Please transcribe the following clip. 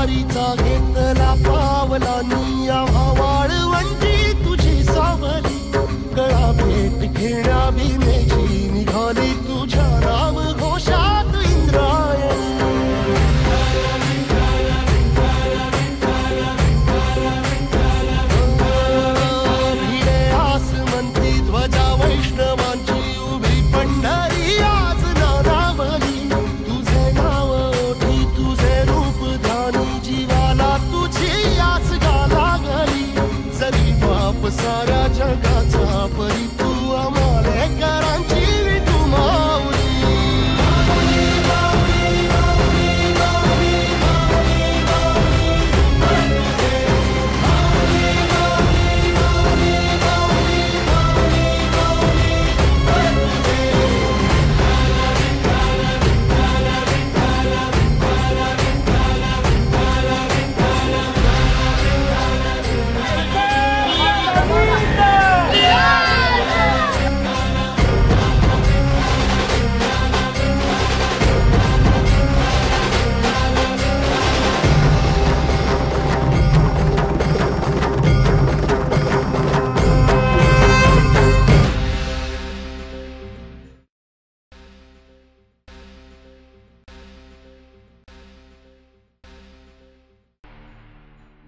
वारीचा घेतला पावलानी या वाळवंटी तुझी सावली. गळा भेट घेण्या